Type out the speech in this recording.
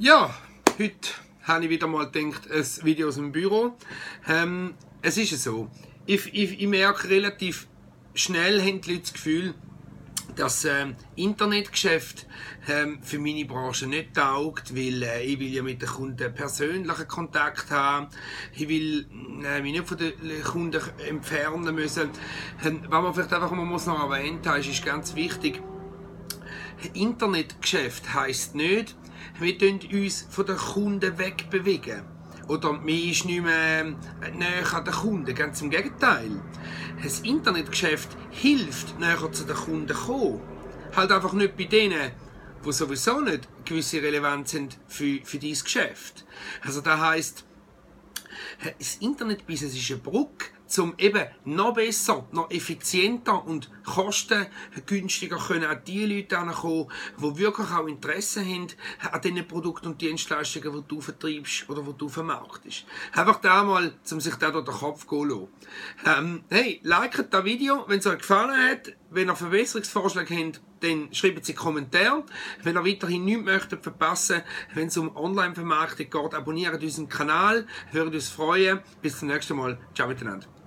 Ja, heute habe ich wieder mal gedacht, ein Video aus dem Büro. Ähm, es ist so, ich, ich, ich merke relativ schnell, haben die Leute das Gefühl, dass ähm, Internetgeschäft ähm, für meine Branche nicht taugt, weil äh, ich will ja mit den Kunden persönlichen Kontakt haben. Ich will äh, mich nicht von den Kunden entfernen müssen. Ähm, was man vielleicht einfach mal muss noch erwähnt haben, ist, ist ganz wichtig. Internetgeschäft heißt nicht, wir tun uns von den Kunden wegbewegen. Oder man ist nicht mehr äh, näher an den Kunden. Ganz im Gegenteil. Das Internetgeschäft hilft, näher zu den Kunden zu kommen. Halt einfach nicht bei denen, die sowieso nicht gewisse Relevanz sind für, für dein Geschäft. Also das heisst, das Internetbusiness ist eine Brücke um eben noch besser, noch effizienter und kostengünstiger können an die Leute ankommen, die wirklich auch Interesse haben an den Produkten und Dienstleistungen, die du vertreibst oder die du vermarktest. Einfach da mal, um sich da durch den Kopf zu lassen. Ähm, hey, liket das Video, wenn es euch gefallen hat. Wenn ihr Verbesserungsvorschläge habt, dann schreibt sie Kommentare. Wenn ihr weiterhin nichts möchtet verpassen, wenn es um Online-Vermarktung geht, abonniert unseren Kanal. Würde uns freuen. Bis zum nächsten Mal. Ciao miteinander.